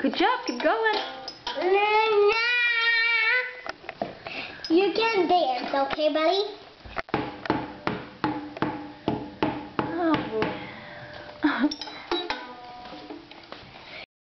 Good job, keep going. You can dance, okay, buddy? Oh, boy.